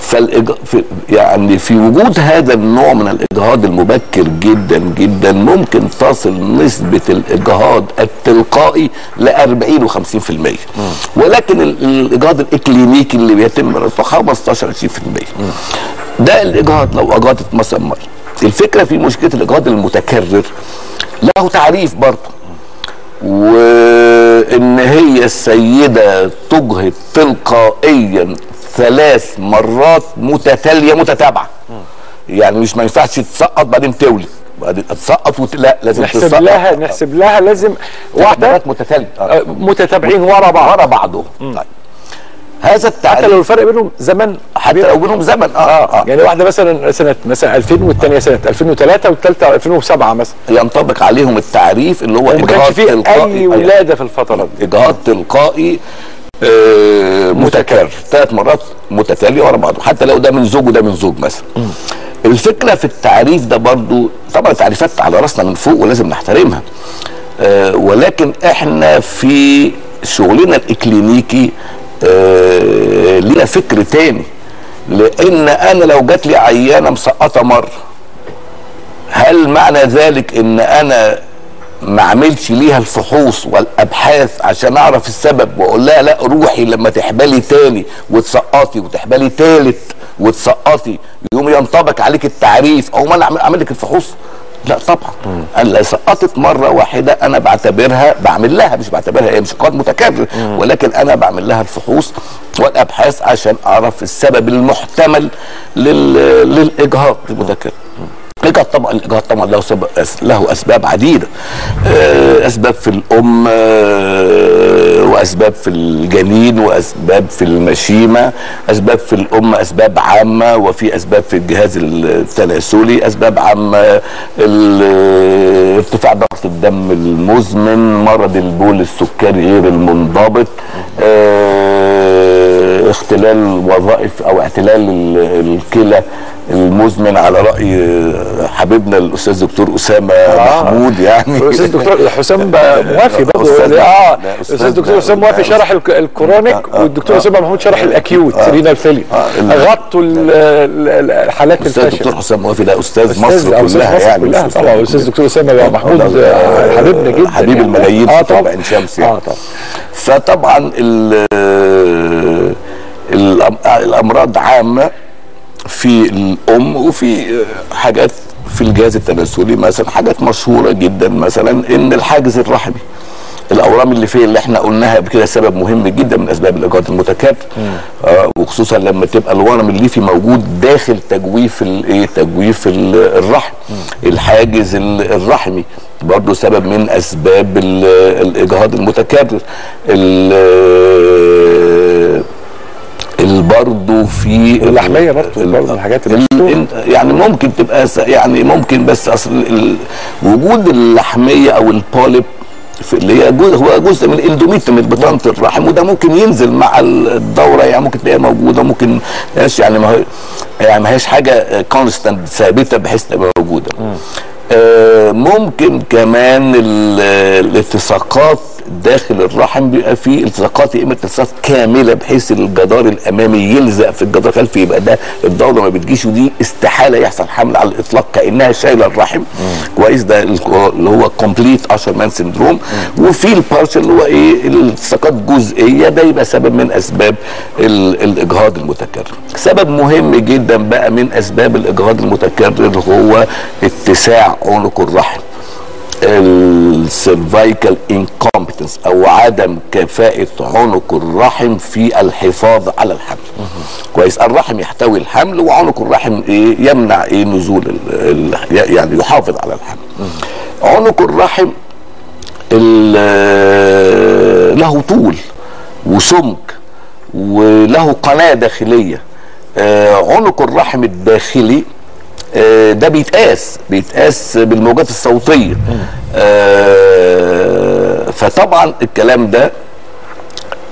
فالإج... في يعني في وجود هذا النوع من الإجهاض المبكر جدا جدا ممكن تصل نسبة الإجهاض التلقائي ل 40 و50% ولكن ال- الإجهاض الإكلينيكي اللي بيتم في 15 20% ده الإجهاض لو اجهضت مثلا مره الفكرة في مشكلة الإجهاض المتكرر له تعريف برضه. وان هي السيدة تجهض تلقائيا ثلاث مرات متتالية متتابعة. يعني مش ما ينفعش تسقط بعدين تولد. بعدين تسقط وت... لا لازم نحسب تسقط. لها نحسب لها لازم واحدة؟ متتالية. آه. متتابعين ورا بعض. ورا بعضهم. طيب. هذا حتى التعريف لو الفرق بينهم زمن حتى لو بينهم زمن آه آه, آه. يعني واحدة مثلا سنة مثلا 2000 والثانيه سنة 2003 والثالثه 2007 مثلا. ينطبق عليهم التعريف اللي هو اجهاض تلقائي. اي ولادة في الفترة دي. اجهاض تلقائي آه، متكرر. ثلاث مرات متتالية ورا بعض. حتى لو ده من زوج وده من زوج مثلا. الفكرة في التعريف ده برضو طبعا التعريفات على رأسنا من فوق ولازم نحترمها. آه، ولكن إحنا في شغلنا الإكلينيكي آه، لينا فكر تاني. لأن أنا لو جات لي عيانة مسقطة مرة هل معنى ذلك إن أنا ما اعملش ليها الفحوص والأبحاث عشان أعرف السبب وأقول لها لا روحي لما تحبلي تاني وتسقطي وتحبلي تالت وتسقطي يوم ينطبق عليك التعريف أو ما أنا اعمل لك الفحوص؟ لا طبعا. أنا سقطت مرة واحدة أنا بعتبرها بعمل لها مش بعتبرها هي مش قاد متكرر. ولكن أنا بعمل لها الفحوص والأبحاث عشان أعرف السبب المحتمل لل... للإجهاض المتكرر. الاجهاض طبعا الاجهاض طبعا له سبب له أسباب عديدة. آه، أسباب في الأم آه، وأسباب في الجنين وأسباب في المشيمة أسباب في الأم أسباب عامة وفي أسباب في الجهاز التناسلي أسباب عامة ارتفاع ضغط الدم المزمن مرض البول السكري غير المنضبط آه، اختلال وظائف أو اعتلال ال- الكلى. المزمن على رأي حبيبنا الأستاذ دكتور أسامة محمود يعني. الأستاذ دكتور حسام موافي برضه. أستاذ- آه. لا، أستاذ- الاستاذ دكتور حسام موافي شرح الك- الكرونيك آه، آه، والدكتور آه. اسامه محمود شرح الأكيوت رينال فيلير آه، غطوا ال- ال- الحالات الاستاذ الفاشلة. دكتور حسام موافي ده أستاذ أستاذ- مصر أستاذ كلها مصر يعني كلها. طبعا الاستاذ دكتور أسامة آه، محمود آه، آه، حبيبنا جدا حبيب يعني. الملايين آه في طبعا. عين شمس يعني. آه طبعا. فطبعا الأمراض عامة في الأم وفي حاجات في الجهاز التناسلي مثلا حاجات مشهورة جدا مثلا إن الحاجز الرحمي. الأورام اللي فيه اللي إحنا قلناها قبل كده سبب مهم جدا من أسباب الاجهاض المتكرر. آه وخصوصا لما تبقى الورم الليفي موجود داخل تجويف الايه تجويف ال- الرحم. الحاجز ال- الرحمي برضه سبب من أسباب ال- الاجهاض المتكرر. ال- ال- برضه في واللحمية برضه، برضه الحاجات ال- المشهورة. انت- يعني ممكن تبقى يعني ممكن بس أصل وجود اللحمية أو ال polyp في اللي هي جزء هو جزء من ال endometrium من بطانة الرحم وده ممكن ينزل مع الدورة يعني ممكن تلاقيها موجودة ممكن ماشي يعني ما هي يعني ما هيش حاجة constant ثابتة بحيث تبقى موجودة آه، ممكن كمان ال- الالتصاقات داخل الرحم بيبقى فيه التصاقات يا إما التصاقات كاملة بحيث الجدار الأمامي يلزق في الجدار الخلفي يبقى ده الدوره ما بتجيش ودي استحالة يحصل حمل على الإطلاق كأنها شايلة الرحم. كويس ده اللي هو complete Asherman syndrome وفي ال partial اللي هو إيه التصاقات جزئية ده يبقى سبب من أسباب ال- الإجهاض المتكرر. سبب مهم جدا بقى من أسباب الإجهاض المتكرر هو اتساع عنق الرحم. ال cervical incompetence أو عدم كفاءة عنق الرحم في الحفاظ على الحمل كويس. الرحم يحتوي الحمل وعنق الرحم إيه يمنع إيه نزول يعني يحافظ على الحمل. عنق الرحم ال- له طول وسمك وله قناة داخلية. آه، عنق الرحم الداخلي آه، ده بيتقاس بيتقاس بالموجات الصوتية. آه، فطبعا الكلام ده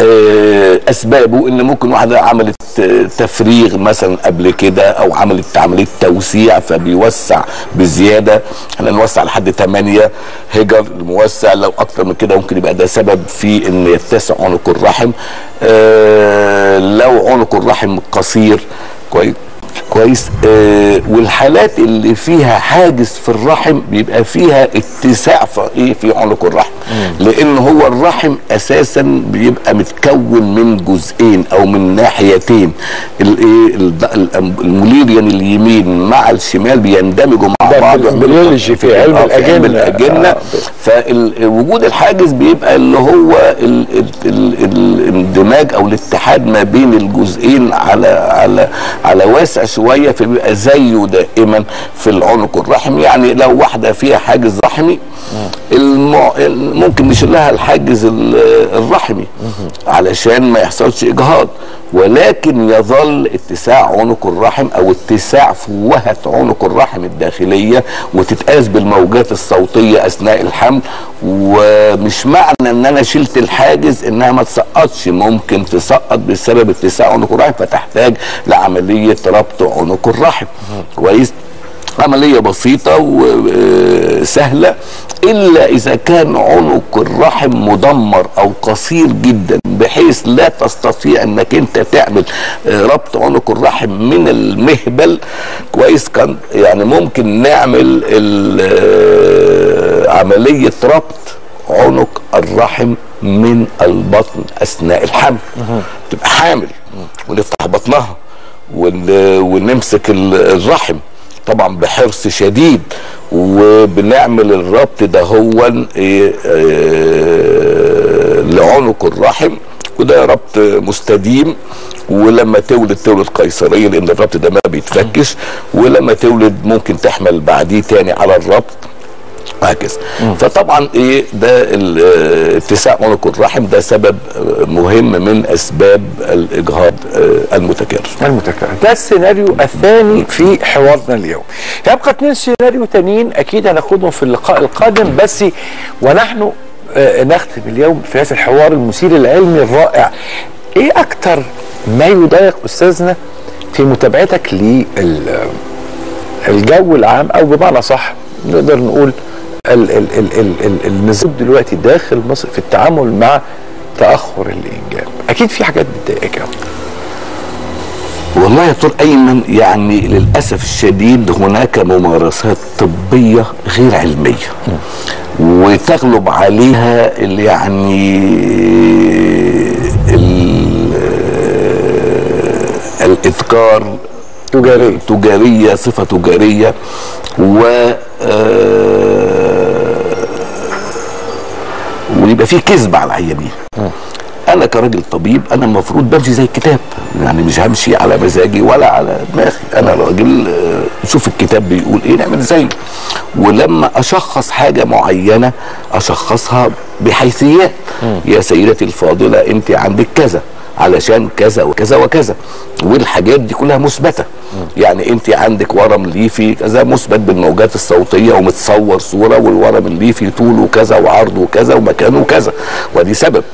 آه، أسبابه إن ممكن واحدة عملت آه، تفريغ مثلا قبل كده أو عملت عمليه توسيع فبيوسع بزيادة. إحنا نوسع لحد 8 هجر الموسع لو أكتر من كده ممكن يبقى ده سبب في إن يتسع عنق الرحم. آه، لو عنق الرحم قصير كويس. كويس آه والحالات اللي فيها حاجز في الرحم بيبقى فيها اتساع في إيه؟ في عنق الرحم. لأن هو الرحم أساسا بيبقى متكون من جزئين أو من ناحيتين. الايه ال Müllerian اليمين مع الشمال بيندمجوا مع بعض. في البيولوجي، في علم آه، الأجنة. الأجنة. آه. فوجود الحاجز بيبقى اللي هو ال- ال- ال- الاندماج أو الاتحاد ما بين الجزئين على على على واسع شوية فبيبقى زيه دائما في العنق الرحمي يعني لو واحدة فيها حاجز رحمي المع... ممكن نشيل لها الحاجز ال- الرحمي علشان ما يحصلش إجهاض. ولكن يظل اتساع عنق الرحم أو اتساع فوهة عنق الرحم الداخلية وتتقاس بالموجات الصوتية أثناء الحمل ومش معنى إن أنا شلت الحاجز إنها ما تسقطش. ممكن تسقط بسبب اتساع عنق الرحم فتحتاج لعملية ربط عنق الرحم. كويس؟ عملية بسيطة وسهله إلا إذا كان عنق الرحم مدمر أو قصير جدا بحيث لا تستطيع إنك أنت تعمل آه، ربط عنق الرحم من المهبل كويس كان؟ يعني ممكن نعمل آه، عملية ربط عنق الرحم من البطن أثناء الحمل. تبقى حامل ونفتح بطنها ون- ونمسك ال- الرحم. طبعا بحرص شديد وبنعمل الربط ده هو إيه، آه، لعنق الرحم وده ربط مستديم. ولما تولد تولد قيصرية لأن الربط ده ما بيتفكش. ولما تولد ممكن تحمل بعديه تاني على الربط. هكذا فطبعا إيه ده آه، اتساع عنق الرحم ده سبب آه، مهم من أسباب الإجهاض آه، المتكرر. المتكرر. ده السيناريو الثاني في حوارنا اليوم. يبقى اثنين سيناريو تانيين أكيد هناخدهم في اللقاء القادم بس ونحن نختم اليوم في هذا الحوار المثير العلمي الرائع. إيه أكتر ما يضايق أستاذنا في متابعتك للجو العام أو بمعنى صح نقدر نقول ال- ال- ال- ال- ال- النظام دلوقتي داخل مصر في التعامل مع تأخر الإنجاب أكيد في حاجات بتضايقك أوي. والله يا دكتور أيمن يعني للأسف الشديد هناك ممارسات طبية غير علمية وتغلب عليها يعني ال- الاذكار تجارية. تجارية صفة تجارية و آه، ويبقى في كذب على العيانين أنا كراجل طبيب أنا المفروض بمشي زي الكتاب. يعني مش همشي على مزاجي ولا على دماغي. أنا راجل آه، شوف الكتاب بيقول إيه نعمل زيه. ولما أشخص حاجة معينة أشخصها بحيثيات. يا سيدتي الفاضلة أنت عندك كذا. علشان كذا وكذا وكذا. والحاجات دي كلها مثبتة. يعني انت عندك ورم ليفي كذا مثبت بالموجات الصوتية ومتصور صورة والورم الليفي طوله كذا وعرضه كذا ومكانه كذا ودي سبب.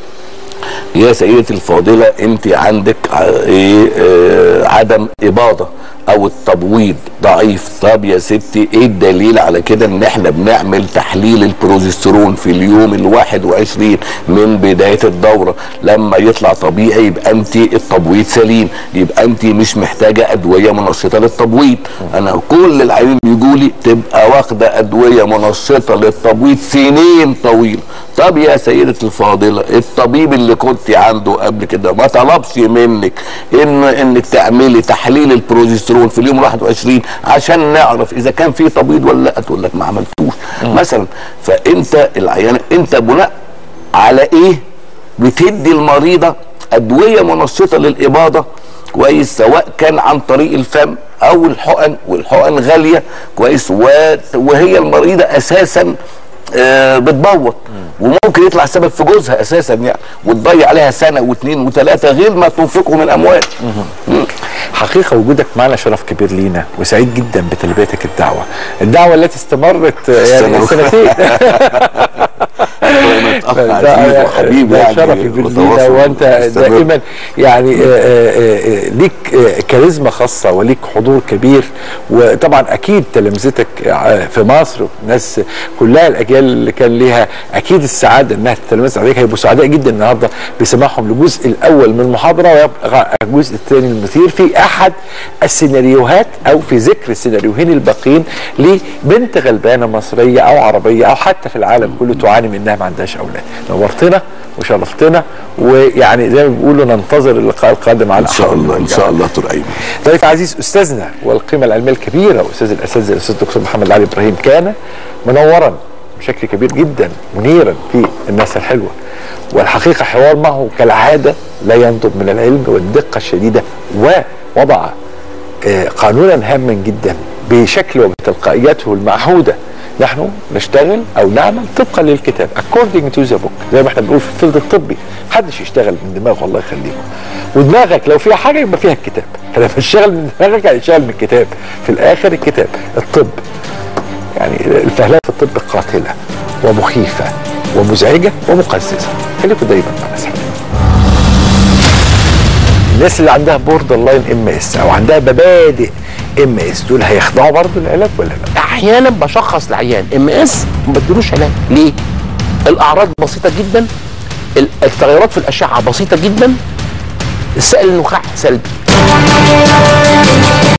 يا سيدتي الفاضلة انت عندك ع- إيه آه، عدم إباضة. أو التبويض. ضعيف. طب يا ستي إيه الدليل على كده إن إحنا بنعمل تحليل البروجسترون في اليوم الواحد وعشرين من بداية الدورة؟ لما يطلع طبيعي يبقى أنت التبويض سليم يبقى أنت مش محتاجة أدوية منشطة للتبويض. أنا كل العيانين بيجوا لي تبقى واخدة أدوية منشطة للتبويض سنين طويلة. طب يا سيدة الفاضلة الطبيب اللي كنت عنده قبل كده ما طلبش منك ان إنك تعملي تحليل البروجسترون في اليوم 21 عشان نعرف إذا كان في تبيض ولا لأ. تقول لك ما عملتوش. مثلا فأنت العيان أنت بناء على إيه؟ بتدي المريضة أدوية منشطة للإباضة كويس سواء كان عن طريق الفم أو الحقن والحقن غالية كويس وهي المريضة أساسا آه، بتبوط وممكن يطلع سبب في جوزها أساسا يعني وتضيع عليها سنة واثنين وثلاثة غير ما تنفقه من أموال. مم. حقيقة وجودك معنا شرف كبير لينا وسعيد جدا بتلبيتك الدعوة. الدعوة التي استمرت يعني السنة- سنتين. وحبيب ده يعني شرف كبير لينا وأنت. دائما يعني آه، آه، آه، ليك آه، كاريزما خاصة وليك حضور كبير. وطبعا أكيد تلامذتك آه، في مصر ناس كلها الأجيال اللي كان ليها أكيد السعادة إنها تتلمذ عليك. هيبقوا سعداء جدا النهارده بسماعهم للجزء الأول من المحاضرة ويبقى الجزء الثاني المثير في أحد السيناريوهات أو في ذكر السيناريوهين الباقيين لبنت غلبانة مصرية أو عربية أو حتى في العالم كله تعاني من انها ما عندهاش أولاد. نورتنا وشرفتنا ويعني زي ما بيقولوا ننتظر اللقاء القادم على إن شاء الله إن شاء الله دكتور أيمن. ضيف عزيز أستاذنا والقيمة العلمية الكبيرة أستاذ الأساتذة الأستاذ الدكتور محمد علي إبراهيم كان منورا. بشكل كبير جدا منيرا في الناس الحلوة. والحقيقة حوار معه كالعادة لا ينضب من العلم والدقة الشديدة ووضع آه، قانونا هاما جدا بشكل وبتلقائيته المعهودة. نحن نشتغل أو نعمل طبقا للكتاب. According to the book. زي ما إحنا بنقول في الفيلد الطبي. محدش يشتغل من دماغه الله يخليكم. ودماغك لو فيها حاجة يبقى فيها الكتاب. فلما تشتغل من دماغك هتشتغل من الكتاب. في الآخر الكتاب الطب. يعني الفهلات في الطب قاتلة ومخيفة ومزعجة ومقززة خليكم دايما مع ناس حلوة. الناس اللي عندها borderline MS أو عندها مبادئ MS دول هيخضعوا برضه العلاج ولا لا؟ أحيانا بشخص العيان MS ما بديلوش علاج ليه؟ الأعراض بسيطة جدا ال- التغيرات في الأشعة بسيطة جدا السائل النخاع سلبي